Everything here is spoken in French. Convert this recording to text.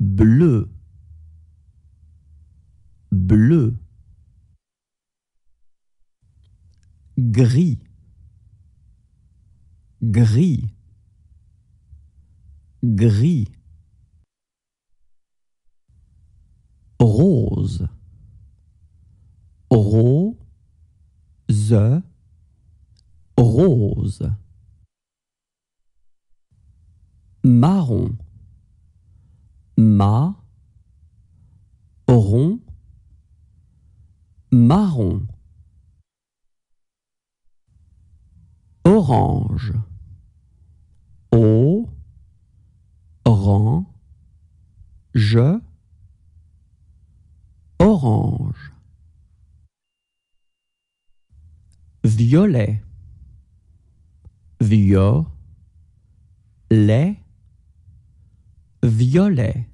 bleu, bleu. Gris, gris, gris. Rose, rose, rose. Marron, marron. Orange, o, rang, je, orange. Violet, violet, violet.